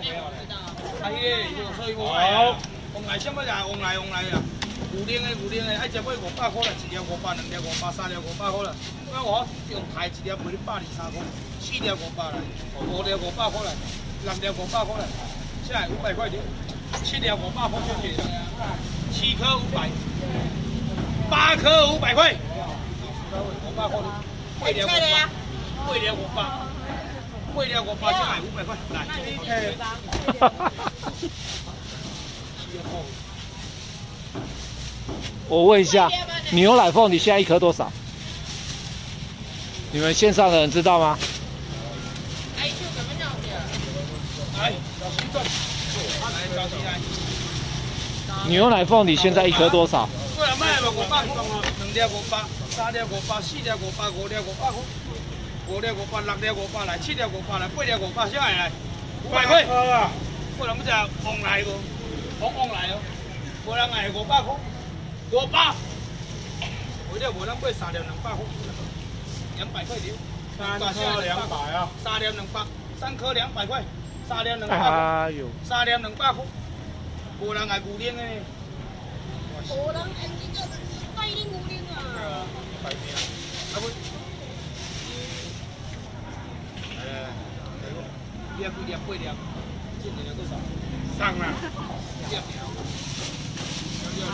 边我知道。啊，迄个所以我来，什么呀？往来往来呀！牛奶的牛奶的，爱食买五百块啦，一条五百，两条五百，三条五百块啦。那我用台一条卖你百二三块，四条五百啦，五条五百块啦，六条五百块啦，现在五百块钱，七条五百块就结了，七颗五百，八颗五百块，五百块，八条五百，八条五百，八条五百，现在五百块，来。我问一下，牛奶凤，你现在一颗多少？你们线上的人知道吗？牛奶凤，你现在一颗多少？过来卖吧，五百块，两条五百，三条五百，四条五百，五条五百块，五条五百，六条五百来，七条五百来，八条五百，下来来，五百块。过来不只旺来不？旺旺来哦，过来卖五百块。五百，为了无咱买三条两百块，两百块条，三颗两百啊，三条两百，三颗两百块，三条两百块，三条两百块，无人爱牛奶的，无人爱这个快点牛奶啊，快点，啊不，呃，几粒几粒八粒，今年多少？上了，几粒？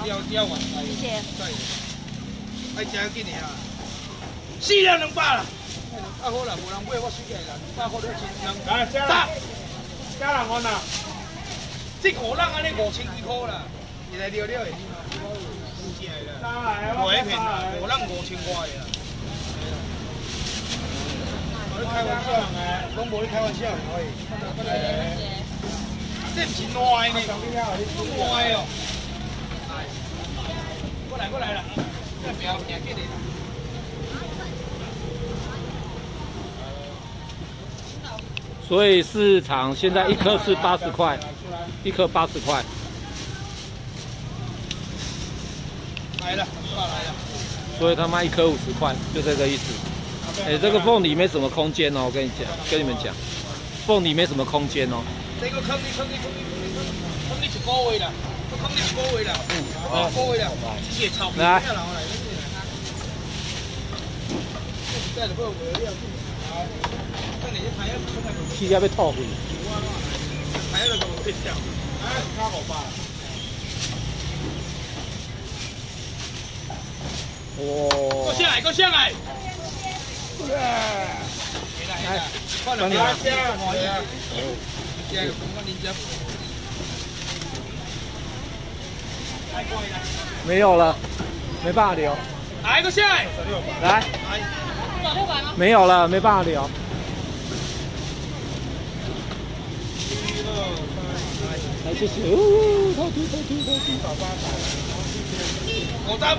要要完来，谢谢。爱吃几年啊？四两两百啦，啊好啦，无人买我输起来啦，百块。两千两。来加啦，加啦我呐。这五人安尼五千几块。啦，现在了了的，五千来啦。五一片啦，五人五千块。呀。开玩笑诶，拢无咧开玩笑，可以。这唔是赖呢，赖哦。过来过来了，这表免给你。所以市场现在一颗是八十块，一颗八十块。来了，来了。所以他卖一颗五十块，就这个意思。哎，这个缝里没什么空间哦，我跟你讲，跟你们讲，缝里没什么空间哦。这个坑里坑里坑里坑里坑里是高位的。嗯，过位了，谢谢超来。起价要套回。还要怎么变掉？哎，卡好吧。哇！过下来，过下来。来，来，快点，快点，快点。现在有什么零件？没有了，没办法留。来个线来，没有了，没办法留。来，谢谢。哦，偷听，偷听，偷听，打八